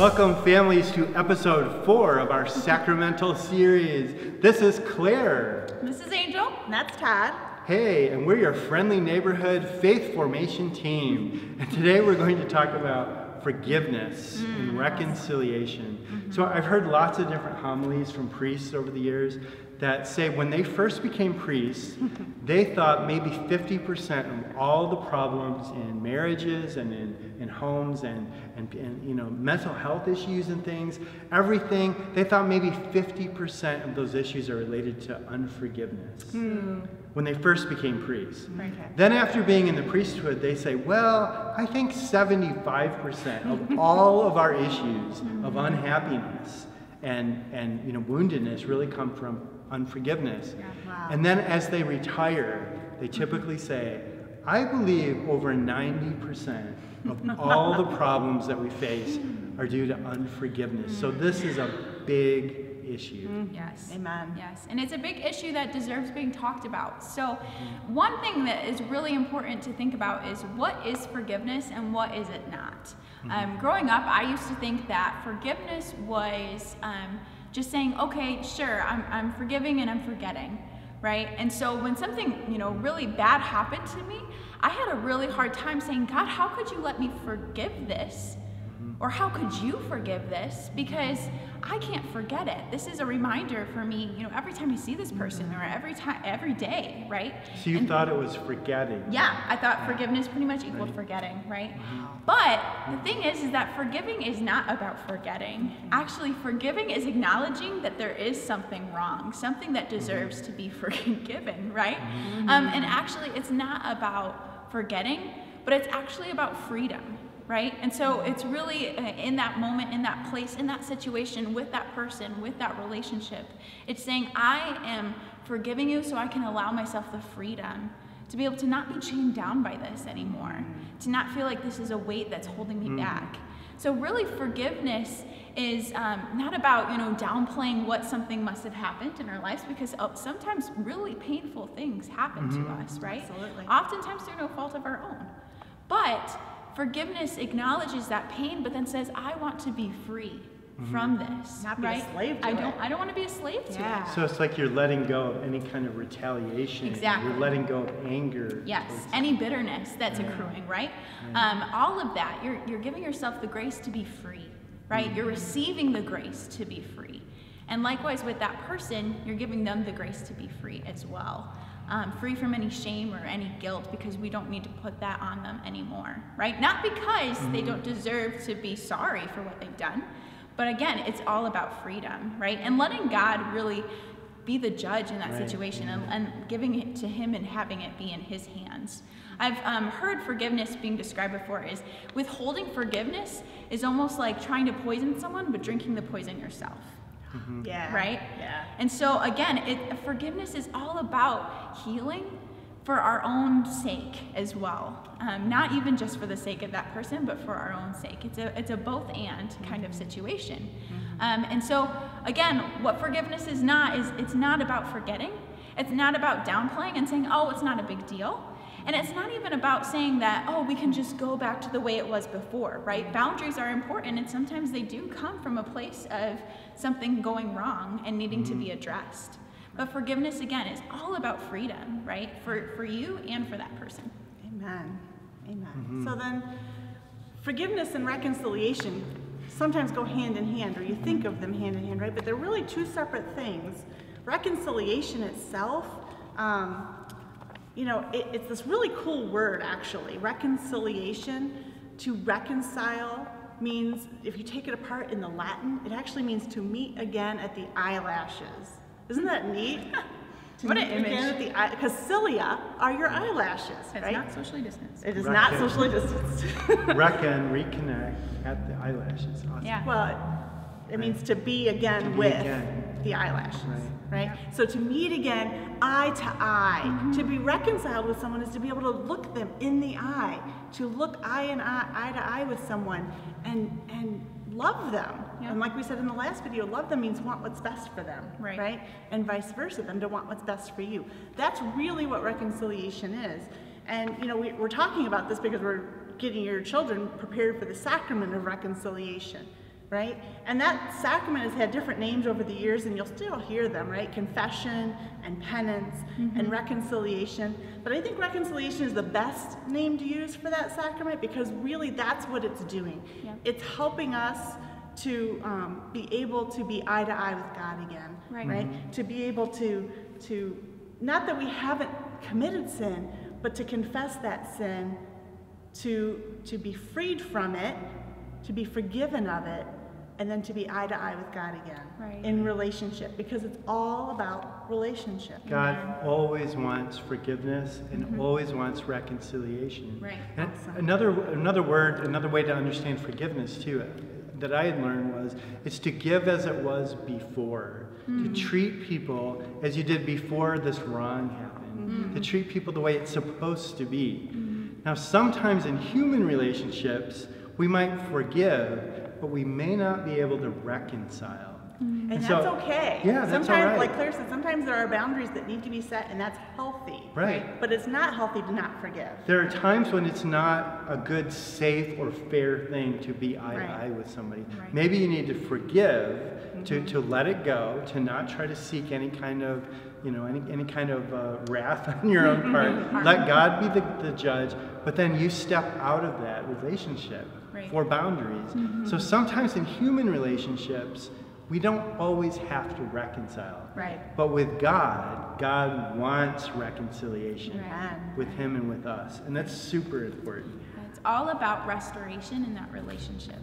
Welcome, families, to episode four of our sacramental series. This is Claire. This is Angel. And that's Todd. Hey, and we're your friendly neighborhood faith formation team. And today we're going to talk about forgiveness and mm-hmm. reconciliation. Mm-hmm. So I've heard lots of different homilies from priests over the years that say when they first became priests, they thought maybe 50% of all the problems in marriages and in, in homes and, and, and you know mental health issues and things, everything, they thought maybe 50% of those issues are related to unforgiveness hmm. when they first became priests. Okay. Then, after being in the priesthood, they say, well, I think 75% of all of our issues of unhappiness and, and you know, woundedness really come from unforgiveness. Wow. And then, as they retire, they typically say, I believe over 90% of all the problems that we face are due to unforgiveness. So, this is a big issue. Yes. Amen. Yes. And it's a big issue that deserves being talked about. So, one thing that is really important to think about is what is forgiveness and what is it not? Um, growing up, I used to think that forgiveness was um, just saying, okay, sure, I'm, I'm forgiving and I'm forgetting, right? And so, when something, you know, really bad happened to me, I had a really hard time saying, God, how could you let me forgive this? Or how could you forgive this? Because I can't forget it. This is a reminder for me, you know, every time I see this person or every time, every day, right? So, you And- thought it was forgetting. yeah, I thought forgiveness pretty much equaled forgetting, right? Mm-hmm. But the thing is, is that forgiving is not about forgetting. Actually, forgiving is acknowledging that there is something wrong, something that mm-hmm. deserves to be forgiven, right? Mm-hmm. Um, and actually, it's not about forgetting, but it's actually about freedom, right? And so it's really uh, in that moment, in that place, in that situation, with that person, with that relationship. It's saying, I am forgiving you so I can allow myself the freedom to be able to not be chained down by this anymore, to not feel like this is a weight that's holding me back. So really, forgiveness is um, not about you know downplaying what something must have happened in our lives because uh, sometimes really painful things happen to us, right? Absolutely. Oftentimes through no fault of our own. But forgiveness acknowledges that pain, but then says, "I want to be free from this." Not be a right? slave to I don't. I don't want to be a slave to it. So it's like you're letting go of any kind of retaliation. Exactly. You're letting go of anger. Yes, any bitterness that's accruing, right? Um, all of that, you're, you're giving yourself the grace to be free, right? You're receiving the grace to be free. And likewise with that person, you're giving them the grace to be free as well. Um, free from any shame or any guilt because we don't need to put that on them anymore, right? Not because they don't deserve to be sorry for what they've done, but again, it's all about freedom, right? And letting God really be the judge in that Right. situation and, and giving it to him and having it be in his hands. I've um, heard forgiveness being described before is withholding forgiveness is almost like trying to poison someone but drinking the poison yourself, Yeah. right? Yeah. And so again, it, forgiveness is all about healing for our own sake as well. Um, not even just for the sake of that person, but for our own sake. It's a it's a both and kind of situation. Um, and so again, what forgiveness is not is it's not about forgetting. It's not about downplaying and saying, oh, it's not a big deal. And it's not even about saying that, oh, we can just go back to the way it was before, right? Boundaries are important, and sometimes they do come from a place of something going wrong and needing to be addressed. But forgiveness, again, is all about freedom, right? For, for you and for that person. Amen. Amen. So then, forgiveness and reconciliation sometimes go hand in hand, or you think of them hand in hand, right? But they're really two separate things. Reconciliation itself, um, you know, it, it's this really cool word actually. Reconciliation, to reconcile means, if you take it apart in the Latin, it actually means to meet again at the eyelashes. Isn't that neat? What an image. at the eye, because cilia are your mm. eyelashes, It's right? not socially distanced. It is Right. not socially distanced. Reckon, reconnect at the eyelashes. Awesome. Yeah. well, it means to be again To be with again. the eyelashes, Right. right? So to meet again, eye to eye, mm-hmm. to be reconciled with someone is to be able to look them in the eye, to look eye and eye, eye to eye with someone, and and love them. Yeah. And like we said in the last video, love them means want what's best for them, Right. right? And vice versa, them to want what's best for you. That's really what reconciliation is. And you know, we, we're talking about this because we're getting your children prepared for the sacrament of reconciliation. Right? And that sacrament has had different names over the years, and you'll still hear them, right? Confession and penance and reconciliation. But I think reconciliation is the best name to use for that sacrament because really that's what it's doing. Yeah. It's helping us to um, be able to be eye to eye with God again, Right. To be able to to not that we haven't committed sin, but to confess that sin, to to be freed from it, to be forgiven of it, and then to be eye to eye with God again Right. in relationship because it's all about relationship. God always wants forgiveness and mm-hmm. always wants reconciliation. Right. And Awesome. another another word, another way to understand forgiveness too, uh, that I had learned was it's to give as it was before, to mm. treat people as you did before this wrong happened, mm-hmm. to treat people the way it's supposed to be. Mm-hmm. Now, sometimes in human relationships, we might forgive, but we may not be able to reconcile. And that's so- okay. Yeah, that's sometimes, all right. like Claire said, sometimes there are boundaries that need to be set, and that's healthy. Right. But it's not healthy to not forgive. There are times when it's not a good, safe, or fair thing to be eye Right. to eye with somebody. Right. Maybe you need to forgive, to, Mm-hmm. to let it go, to not try to seek any kind of, you know, any, any kind of uh, wrath on your own part. let God be the, the judge, but then you step out of that relationship Right. for boundaries. Mm-hmm. So sometimes in human relationships, we don't always have to reconcile. Right. But with God, God wants reconciliation Amen. with him and with us. And that's super important. It's all about restoration in that relationship.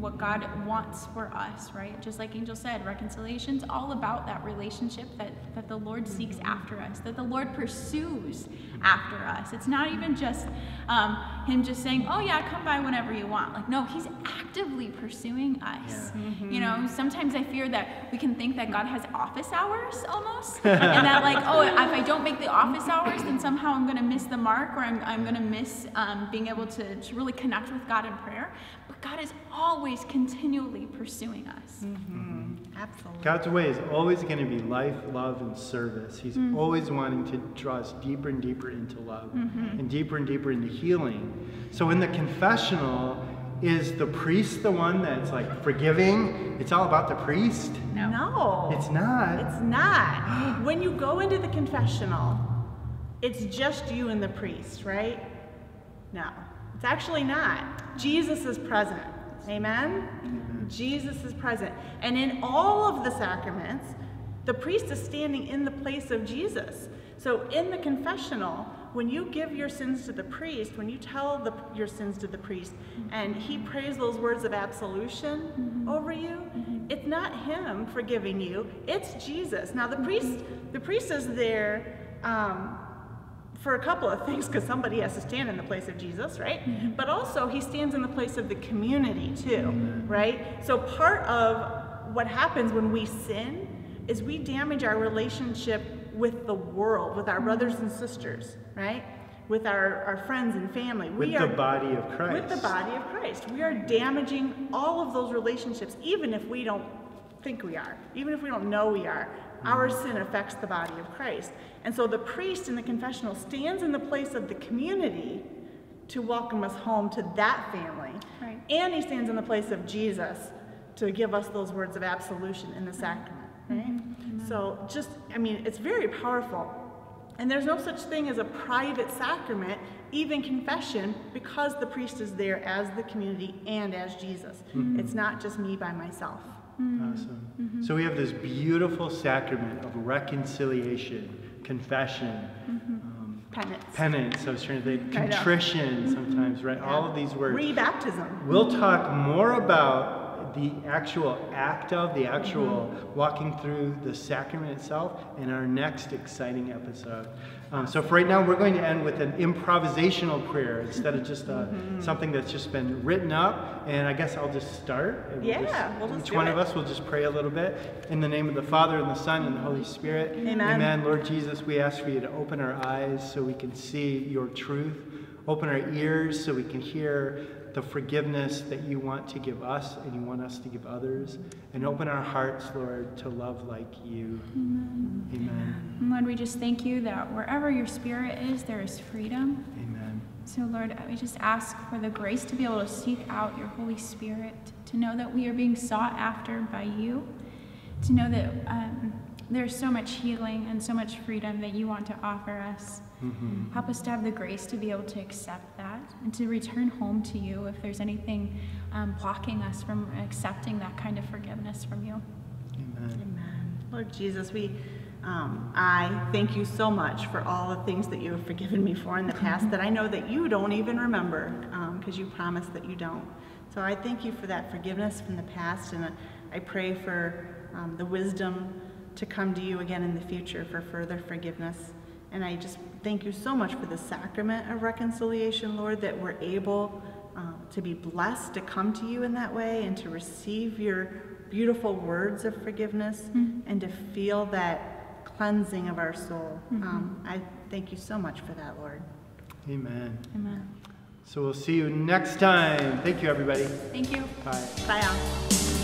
What God wants for us, right? Just like Angel said, reconciliation's all about that relationship that, that the Lord seeks after us, that the Lord pursues after us. It's not even just um, Him just saying, oh, yeah, come by whenever you want. Like, no, He's actively pursuing us. You know, sometimes I fear that we can think that God has office hours almost, and that, like, oh, if I don't make the office hours, then somehow I'm going to miss the mark or I'm, I'm going to miss um, being able to, to really connect with God in prayer. But God is always continually pursuing us. Absolutely. God's way is always going to be life, love, and service. He's Mm-hmm. always wanting to draw us deeper and deeper into love and deeper and deeper into healing. So in the confessional, is the priest the one that's like forgiving? It's all about the priest? No. No. It's not. It's not. when you go into the confessional, it's just you and the priest, right? No. It's actually not. Jesus is present. Amen? Jesus is present. And in all of the sacraments, the priest is standing in the place of Jesus. So in the confessional, when you give your sins to the priest, when you tell the, your sins to the priest, and he prays those words of absolution over you, it's not him forgiving you, it's Jesus. Now the priest, the priest is there um, for a couple of things because somebody has to stand in the place of Jesus, right? But also he stands in the place of the community too, right? So part of what happens when we sin is we damage our relationship with the world, with our brothers and sisters, right? With our, our friends and family. With we the are body of Christ. with the body of Christ. We are damaging all of those relationships, even if we don't think we are, even if we don't know we are. Our mm-hmm. sin affects the body of Christ. And so the priest in the confessional stands in the place of the community to welcome us home to that family. Right. And he stands in the place of Jesus to give us those words of absolution in the sacrament. Right? Mm-hmm. So just, I mean, it's very powerful. And there's no such thing as a private sacrament, even confession, because the priest is there as the community and as Jesus. Mm-hmm. It's not just me by myself. Mm-hmm. Awesome. So we have this beautiful sacrament of reconciliation, confession, um, Penance. penance, I was trying to think, I know. contrition sometimes, right? All of these words. Rebaptism. We'll talk more about the actual act of, the actual walking through the sacrament itself in our next exciting episode. Um, so for right now, we're going to end with an improvisational prayer instead of just uh, something that's just been written up. And I guess I'll just start. we'll Yeah, we'll just each one it. of us will just pray a little bit. In the name of the Father, and the Son, and the Holy Spirit. Amen. Amen. Lord Jesus, we ask for you to open our eyes so we can see your truth. Open our ears so we can hear the forgiveness that you want to give us and you want us to give others. And open our hearts, Lord, to love like you. Amen. And Lord, we just thank you that wherever your spirit is, there is freedom. Amen. So, Lord, we just ask for the grace to be able to seek out your Holy Spirit, to know that we are being sought after by you, to know that um, there's so much healing and so much freedom that you want to offer us. Mm-hmm. Help us to have the grace to be able to accept that and to return home to you if there's anything um, blocking us from accepting that kind of forgiveness from you. Amen. Amen. Lord Jesus, we, um, I thank you so much for all the things that you have forgiven me for in the past that I know that you don't even remember because you promised that you don't. So I thank you for that forgiveness from the past, and I pray for um, the wisdom to come to you again in the future for further forgiveness. And I just thank you so much for the sacrament of reconciliation, Lord, that we're able um, to be blessed to come to you in that way and to receive your beautiful words of forgiveness and to feel that cleansing of our soul. Um, I thank you so much for that, Lord. Amen. Amen. So we'll see you next time. Thank you, everybody. Thank you. Bye. Bye, all.